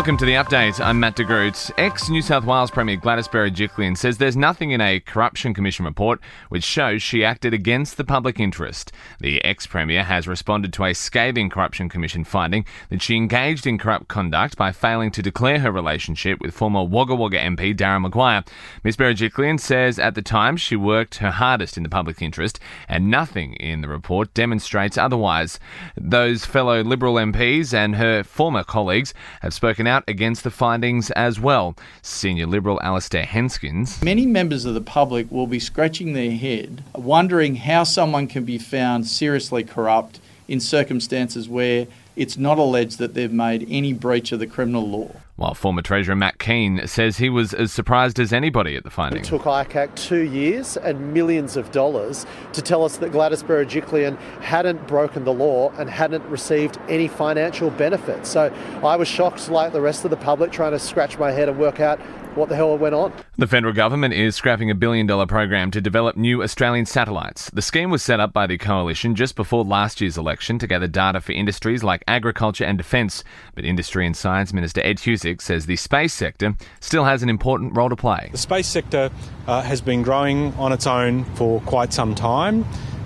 Welcome to the update. I'm Matt de Groot. Ex New South Wales Premier Gladys Berejiklian says there's nothing in a Corruption Commission report which shows she acted against the public interest. The ex Premier has responded to a scathing Corruption Commission finding that she engaged in corrupt conduct by failing to declare her relationship with former Wagga Wagga MP Daryl Maguire. Ms Berejiklian says at the time she worked her hardest in the public interest and nothing in the report demonstrates otherwise. Those fellow Liberal MPs and her former colleagues have spoken out against the findings as well. Senior Liberal Alister Henskens. Many members of the public will be scratching their head, wondering how someone can be found seriously corrupt in circumstances where it's not alleged that they've made any breach of the criminal law. While former Treasurer Matt Kean says he was as surprised as anybody at the finding. It took ICAC two years and millions of dollars to tell us that Gladys Berejiklian hadn't broken the law and hadn't received any financial benefit. So I was shocked, like the rest of the public, trying to scratch my head and work out what the hell went on. The federal government is scrapping a billion dollar program to develop new Australian satellites. The scheme was set up by the coalition just before last year's election to gather data for industries like agriculture and defence. But Industry and Science Minister Ed Husic says the space sector still has an important role to play. The space sector uh, has been growing on its own for quite some time.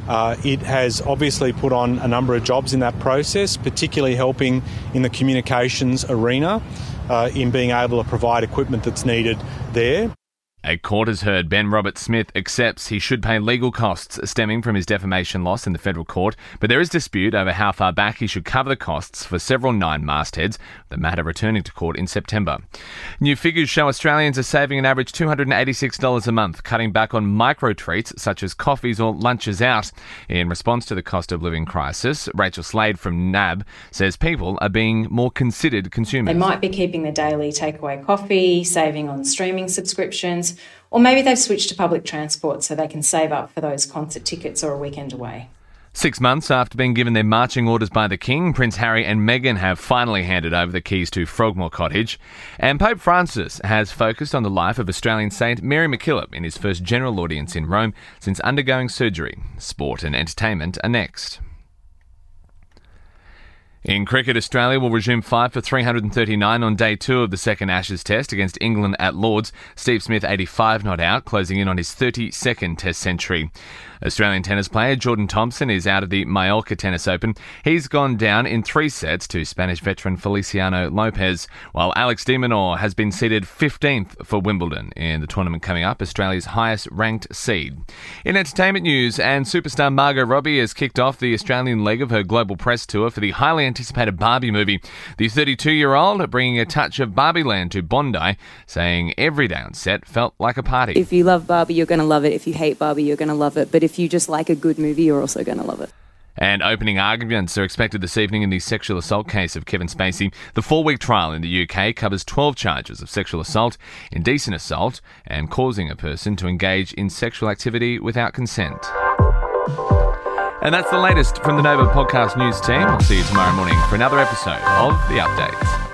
Uh, it has obviously put on a number of jobs in that process, particularly helping in the communications arena uh, in being able to provide equipment that's needed there. A court has heard Ben Roberts-Smith accepts he should pay legal costs stemming from his defamation loss in the federal court, but there is dispute over how far back he should cover the costs for several nine mastheads, the matter returning to court in September. New figures show Australians are saving an average $286 a month, cutting back on micro treats such as coffees or lunches out. In response to the cost of living crisis, Rachel Slade from NAB says people are being more considered consumers. They might be keeping the daily takeaway coffee, saving on streaming subscriptions or maybe they've switched to public transport so they can save up for those concert tickets or a weekend away. Six months after being given their marching orders by the King, Prince Harry and Meghan have finally handed over the keys to Frogmore Cottage. And Pope Francis has focused on the life of Australian saint Mary MacKillop in his first general audience in Rome since undergoing surgery. Sport and entertainment are next. In cricket, Australia will resume five for 339 on day two of the second Ashes test against England at Lords. Steve Smith, 85 not out, closing in on his 32nd test century. Australian tennis player Jordan Thompson is out of the Mallorca Tennis Open. He's gone down in three sets to Spanish veteran Feliciano Lopez, while Alex de Minaur has been seeded 15th for Wimbledon in the tournament coming up, Australia's highest ranked seed. In entertainment news, and superstar Margot Robbie has kicked off the Australian leg of her global press tour for the highly anticipated Barbie movie. The 32 year old bringing a touch of Barbie land to Bondi, saying every day on set felt like a party. If you love Barbie, you're going to love it. If you hate Barbie, you're going to love it. But if you just like a good movie, you're also going to love it. And opening arguments are expected this evening in the sexual assault case of Kevin Spacey. The four week trial in the UK covers 12 charges of sexual assault, indecent assault, and causing a person to engage in sexual activity without consent. And that's the latest from the Nova Podcast News team. I'll see you tomorrow morning for another episode of The Update.